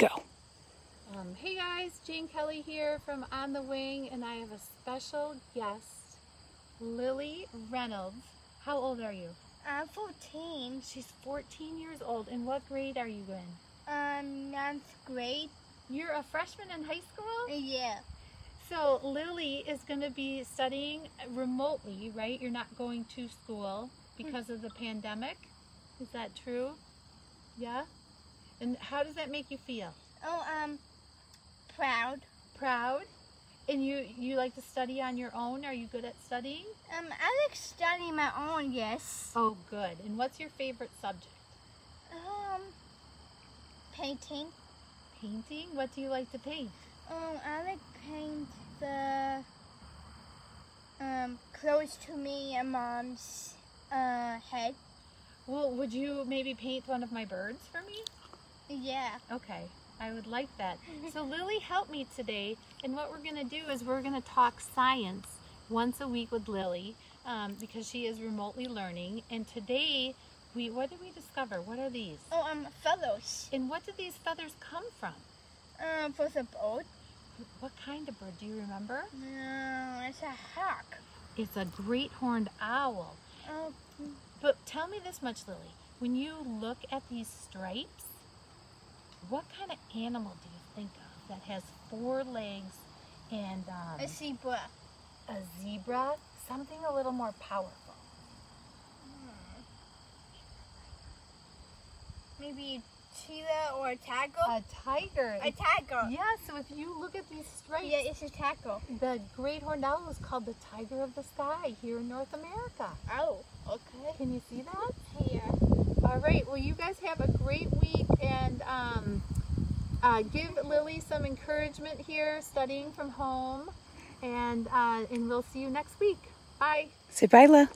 Go. Um, hey guys, Jane Kelly here from On the Wing, and I have a special guest, Lilly Reynolds. How old are you? I'm 14. She's 14 years old. And what grade are you in? Um, ninth grade. You're a freshman in high school? Yeah. So Lilly is going to be studying remotely, right? You're not going to school because of the pandemic. Is that true? Yeah? And how does that make you feel? Oh, um, proud. Proud? And you you like to study on your own? Are you good at studying? Um, I like studying my own, yes. Oh, good. And what's your favorite subject? Um, painting. Painting? What do you like to paint? Um, I like paint the, um, close to me and mom's, uh, head. Well, would you maybe paint one of my birds for me? Yeah. Okay, I would like that. So Lilly helped me today, and what we're gonna do is we're gonna talk science once a week with Lilly um, because she is remotely learning. And today, we what did we discover? What are these? Oh, um, feathers. And what did these feathers come from? Um, for the boat. What kind of bird? Do you remember? No, it's a hawk. It's a great horned owl. Oh, But tell me this much, Lilly. When you look at these stripes, what kind of animal do you think of that has four legs and um, a zebra. a zebra? Something a little more powerful. Maybe cheetah or a tiger. A tiger. a tiger. yeah, so if you look at these stripes, Yeah, it's a tiger. the great horned owl is called the tiger of the sky here in North America. Oh, okay. Can you see that? Yeah. All right. Well, you guys have a great week and uh, give Lilly some encouragement here, studying from home, and uh, and we'll see you next week. Bye. Say bye.